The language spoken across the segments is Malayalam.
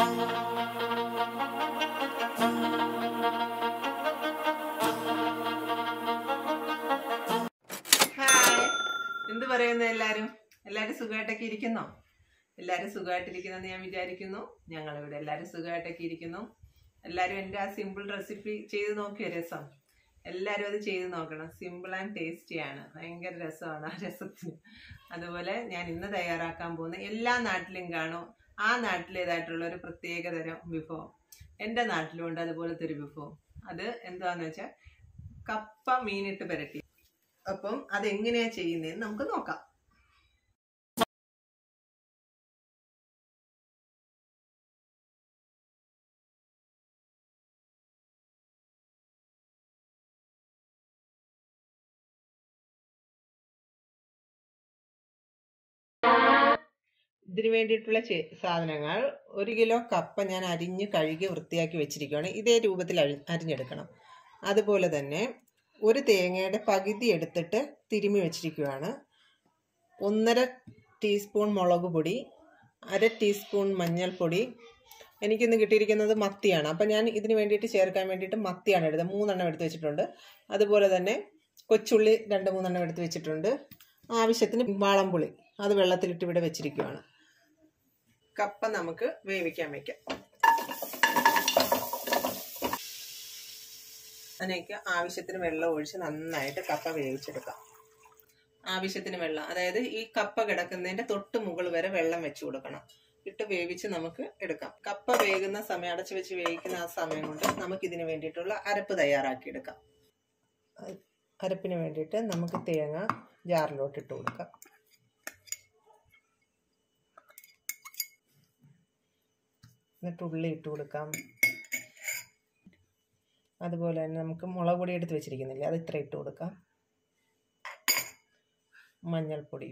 എന്ത് പറയുന്നു എല്ലാരും? എല്ലാരും സുഖമായിട്ടൊക്കെ ഇരിക്കുന്നോ? എല്ലാരും സുഖമായിട്ടിരിക്കുന്നെന്ന് ഞാൻ വിചാരിക്കുന്നു. ഞങ്ങളിവിടെ എല്ലാരും സുഖമായിട്ടൊക്കെ ഇരിക്കുന്നു. എല്ലാരും എന്റെ ആ സിമ്പിൾ റെസിപ്പി ചെയ്ത് നോക്കിയ? രസം. എല്ലാരും അത് ചെയ്ത് നോക്കണം. സിമ്പിൾ ആൻഡ് ടേസ്റ്റി ആണ്. ഭയങ്കര രസമാണ് ആ രസത്തിന്. അതുപോലെ ഞാൻ ഇന്ന് തയ്യാറാക്കാൻ പോകുന്ന എല്ലാ നാട്ടിലും കാണും. ആ നാട്ടിലേതായിട്ടുള്ള ഒരു പ്രത്യേകതരം വിഭവം. എന്റെ നാട്ടിലും ഉണ്ട് അതുപോലത്തെ ഒരു വിഭവം. അത് എന്താന്ന് വെച്ചാൽ കപ്പ മീനിട്ട് പുരട്ടി. അപ്പം അതെങ്ങനെയാ ചെയ്യുന്നതെന്ന് നമുക്ക് നോക്കാം. ഇതിന് വേണ്ടിയിട്ടുള്ള സാധനങ്ങൾ ഒരു കിലോ കപ്പ ഞാൻ അരിഞ്ഞ് കഴുകി വൃത്തിയാക്കി വെച്ചിരിക്കുകയാണ്. ഇതേ രൂപത്തിൽ അരി- അരിഞ്ഞെടുക്കണം. അതുപോലെ തന്നെ ഒരു തേങ്ങയുടെ പകുതി എടുത്തിട്ട് തിരുമി വെച്ചിരിക്കുകയാണ്. ഒന്നര ടീസ്പൂൺ മുളക് പൊടി അര ടീസ്പൂൺ മഞ്ഞൾപ്പൊടി. എനിക്കിന്ന് കിട്ടിയിരിക്കുന്നത് മത്തിയാണ്. അപ്പം ഞാൻ ഇതിന് വേണ്ടിയിട്ട് ചേർക്കാൻ വേണ്ടിയിട്ട് മത്തിയാണ് എടുത്തത്. മൂന്നെണ്ണം എടുത്ത് വെച്ചിട്ടുണ്ട്. അതുപോലെ തന്നെ കൊച്ചുള്ളി രണ്ട് മൂന്നെണ്ണം എടുത്ത് വെച്ചിട്ടുണ്ട്. ആവശ്യത്തിന് വാളംപുളി അത് വെള്ളത്തിലിട്ട് ഇവിടെ വെച്ചിരിക്കുകയാണ്. കപ്പ നമുക്ക് വേവിക്കാൻ വെക്കാം. അതിനേക്ക് ആവശ്യത്തിന് വെള്ളം ഒഴിച്ച് നന്നായിട്ട് കപ്പ വേവിച്ചെടുക്കാം. ആവശ്യത്തിന് വെള്ളം അതായത് ഈ കപ്പ കിടക്കുന്നതിന്റെ തൊട്ട് മുകളിൽ വരെ വെള്ളം വെച്ച് കൊടുക്കണം. ഇട്ട് വേവിച്ച് നമുക്ക് എടുക്കാം. കപ്പ വേകുന്ന സമയം അടച്ചു വെച്ച് വേവിക്കുന്ന ആ സമയം കൊണ്ട് നമുക്ക് ഇതിന് വേണ്ടിയിട്ടുള്ള അരപ്പ് തയ്യാറാക്കി എടുക്കാം അരപ്പിന് വേണ്ടിയിട്ട് നമുക്ക് തേങ്ങ ജാറിലോട്ട് ഇട്ട് കൊടുക്കാം. എന്നിട്ട് ഉള്ളി ഇട്ട് കൊടുക്കാം. അതുപോലെ തന്നെ നമുക്ക് മുളക് പൊടി എടുത്ത് വെച്ചിരിക്കുന്നില്ലേ അത് ഇത്ര ഇട്ട് കൊടുക്കാം. മഞ്ഞൾപ്പൊടി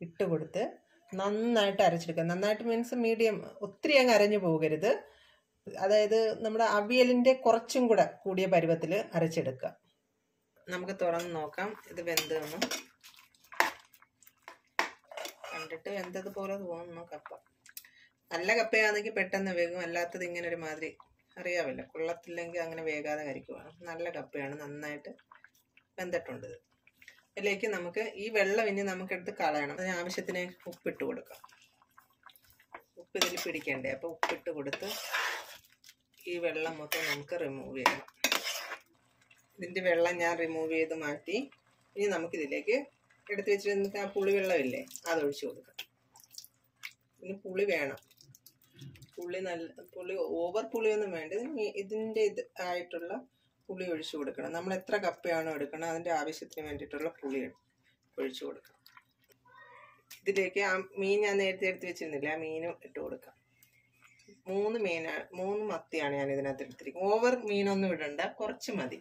ഇട്ട് കൊടുത്ത് നന്നായിട്ട് അരച്ചെടുക്കുക. നന്നായിട്ട് മീൻസ് മീഡിയം ഒത്തിരി അങ്ങ് അരഞ്ഞു പോകരുത്. അതായത് നമ്മുടെ അവിയലിന്റെ കുറച്ചും കൂടെ കൂടിയ പരുവത്തിൽ അരച്ചെടുക്കുക. നമുക്ക് തുറന്ന് നോക്കാം. ഇത് വെന്തെന്ന്. കണ്ടിട്ട് വെന്തതുപോലെ തോന്നുന്നു കപ്പ. നല്ല കപ്പയാണെങ്കിൽ പെട്ടെന്ന് വേഗം അല്ലാത്തത് ഇങ്ങനെ ഒരു മാതിരി അറിയാമല്ലോ. കൊള്ളത്തില്ലെങ്കിൽ അങ്ങനെ വേകാതെ കരിക്കുവാണ്. നല്ല കപ്പയാണ് നന്നായിട്ട് വെന്തിട്ടുണ്ട് ഇത്. ഇതിലേക്ക് നമുക്ക് ഈ വെള്ളം ഇനി നമുക്ക് എടുത്ത് കളയണം. അതിന് ആവശ്യത്തിന് ഉപ്പിട്ട് കൊടുക്കാം. ഉപ്പ് ഇതിൽ പിടിക്കണ്ടേ? അപ്പോൾ ഉപ്പിട്ട് കൊടുത്ത് ഈ വെള്ളം മൊത്തം നമുക്ക് റിമൂവ് ചെയ്യണം. ഇതിന്റെ വെള്ളം ഞാൻ റിമൂവ് ചെയ്ത് മാറ്റി ഇനി നമുക്കിതിലേക്ക് എടുത്ത് വെച്ചിരുന്ന ആ പുളി വെള്ളമില്ലേ അതൊഴിച്ച് കൊടുക്കാം. ഇനി പുളി വേണം. പുളി നല്ല പുളി ഓവർ പുളിയൊന്നും വേണ്ട. ഇതിന്റെ ഇത് ആയിട്ടുള്ള പുളി ഒഴിച്ചു കൊടുക്കണം. നമ്മൾ എത്ര കപ്പയാണോ എടുക്കണം അതിന്റെ ആവശ്യത്തിന് വേണ്ടിയിട്ടുള്ള പുളി ഒഴിച്ചു കൊടുക്കണം. ഇതിലേക്ക് ആ മീൻ ഞാൻ നേരത്തെ എടുത്ത് വെച്ചിരുന്നില്ല ആ മീനും ഇട്ട് കൊടുക്കാം. മൂന്ന് മീനാണ് മൂന്ന് മത്തിയാണ് ഞാൻ ഇതിനകത്ത് എടുത്തിരിക്കുന്നത്. ഓവർ മീനൊന്നും ഇടണ്ട കുറച്ച് മതി.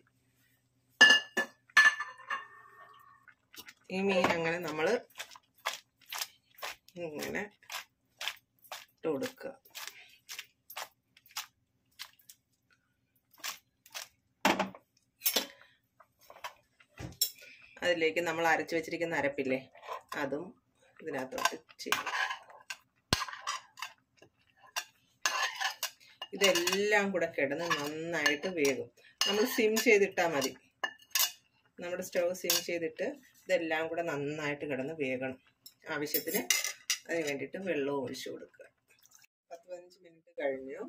ഈ മീൻ അങ്ങനെ നമ്മൾ ഇങ്ങനെ ഇട്ട് കൊടുക്കുക. അതിലേക്ക് നമ്മൾ അരച്ചു വെച്ചിരിക്കുന്ന അരപ്പില്ലേ അതും ഇതിനകത്തോട്ട് ചെയ്യും ഇതെല്ലാം കൂടെ കിടന്ന് നന്നായിട്ട് വേകും. നമ്മൾ സിം ചെയ്തിട്ടാൽ മതി. നമ്മുടെ സ്റ്റവ് സിം ചെയ്തിട്ട് ഇതെല്ലാം കൂടെ നന്നായിട്ട് കിടന്ന് വേകണം. ആവശ്യത്തിന് അതിന് വേണ്ടിയിട്ട് വെള്ളവും ഒഴിച്ചു കൊടുക്കുക. പത്ത് പതിനഞ്ച് മിനിറ്റ് കഴിഞ്ഞു.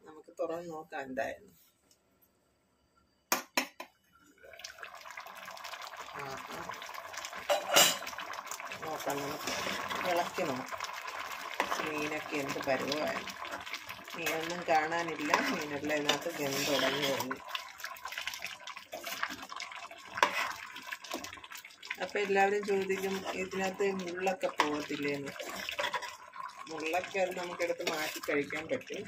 നമുക്ക് തുറന്ന് നോക്കാം എന്തായിരുന്നു നോക്കാം നമുക്ക് ഇളക്കി നോക്കാം മീനൊക്കെ എന്ത് പരുവമായിരുന്നു മീനൊന്നും കാണാനില്ല. മീനെല്ലാം ഇതിനകത്ത് വെന്തുടങ്ങി കഴിഞ്ഞു അപ്പം എല്ലാവരും ചോദിക്കും ഇതിനകത്ത് മുള്ളൊക്കെ പോകത്തില്ലേന്ന്. മുള്ളൊക്കെ അത് നമുക്കെടുത്ത് മാറ്റി കഴിക്കാൻ പറ്റും.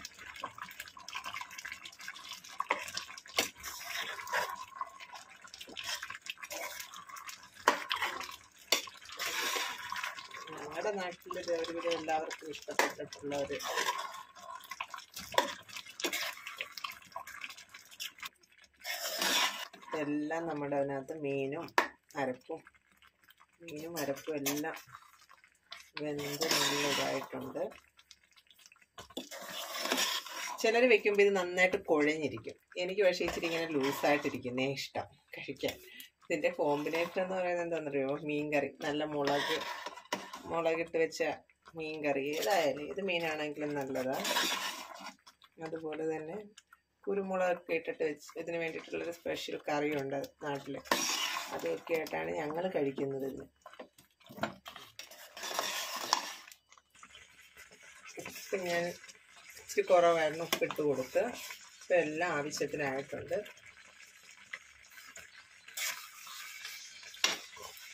ഞങ്ങളുടെ നാട്ടിൽ ഒരുവിധം എല്ലാവർക്കും ഇഷ്ടപ്പെട്ടിട്ടുള്ള ഒരു എല്ലാം നമ്മുടെ അതിനകത്ത് മീനും അരപ്പും മീനും അരപ്പും എല്ലാം വെന്ത് നല്ല ഇതായിട്ടുണ്ട്. ചിലർ വെക്കുമ്പോൾ ഇത് നന്നായിട്ട് കുഴഞ്ഞിരിക്കും. എനിക്ക് പക്ഷേ ഇച്ചിരി ഇങ്ങനെ ലൂസായിട്ടിരിക്കുന്നേ ഇഷ്ടം കഴിക്കാൻ. ഇതിന്റെ കോമ്പിനേഷൻ എന്ന് പറയുന്നത് എന്താണെന്നറിയോ മീൻ കറി നല്ല മുളക് മുളകിട്ട് വെച്ച മീൻ മീൻകറി. ഏതായാലും ഏത് മീനാണെങ്കിലും നല്ലതാണ് അതുപോലെ തന്നെ കുരുമുളകൊക്കെ ഇട്ടിട്ട് വെച്ച് ഇതിന് വേണ്ടിയിട്ടുള്ളൊരു സ്പെഷ്യൽ കറിയുണ്ട് നാട്ടിൽ അതൊക്കെ ആയിട്ടാണ് ഞങ്ങൾ കഴിക്കുന്നത് ഇന്ന്. ഉപ്പ് ഞാൻ ഇച്ചിരി കുറവായിരുന്നു ഉപ്പിട്ട് കൊടുത്ത്. ഇപ്പം എല്ലാം ആവശ്യത്തിനായിട്ടുണ്ട്.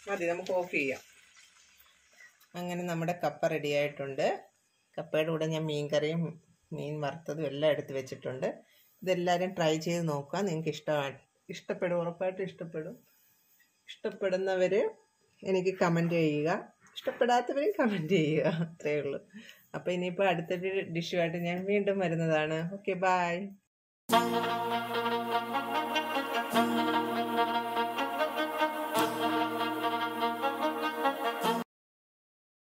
മതി നമുക്ക് ഓഫ് ചെയ്യാം. അങ്ങനെ നമ്മുടെ കപ്പ റെഡിയായിട്ടുണ്ട് കപ്പയുടെ കൂടെ ഞാൻ മീൻകറിയും മീൻ വറുത്തതും എല്ലാം എടുത്ത് വെച്ചിട്ടുണ്ട്. ഇതെല്ലാവരും ട്രൈ ചെയ്ത് നോക്കുക. നിങ്ങൾക്ക് ഇഷ്ടമായി ഇഷ്ടപ്പെടും ഉറപ്പായിട്ടും ഇഷ്ടപ്പെടും. ഇഷ്ടപ്പെടുന്നവർ എനിക്ക് കമന്റ് ചെയ്യുക. ഇഷ്ടപ്പെടാത്തവരും കമന്റ് ചെയ്യുക. അത്രയേ ഉള്ളൂ. അപ്പോൾ ഇനിയിപ്പോൾ അടുത്തൊരു ഡിഷുമായിട്ട് ഞാൻ വീണ്ടും വരുന്നതാണ്. Okay bye